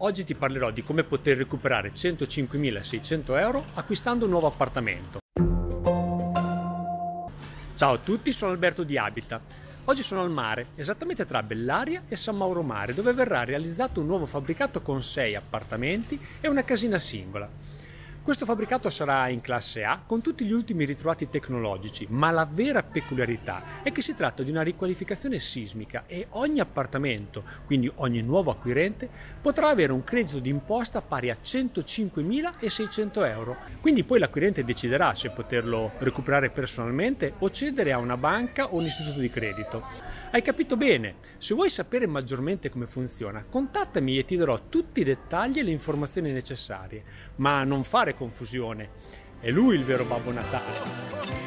Oggi ti parlerò di come poter recuperare 105.600 euro acquistando un nuovo appartamento. Ciao a tutti, sono Alberto di Abita. Oggi sono al mare, esattamente tra Bellaria e San Mauro Mare, dove verrà realizzato un nuovo fabbricato con 6 appartamenti e una casina singola. Questo fabbricato sarà in classe A con tutti gli ultimi ritrovati tecnologici, ma la vera peculiarità è che si tratta di una riqualificazione sismica e ogni appartamento, quindi ogni nuovo acquirente, potrà avere un credito d'imposta pari a 105.600 euro. Quindi poi l'acquirente deciderà se poterlo recuperare personalmente o cedere a una banca o un istituto di credito. Hai capito bene? Se vuoi sapere maggiormente come funziona, contattami e ti darò tutti i dettagli e le informazioni necessarie. Ma non fare confusione. È lui il vero Babbo Natale.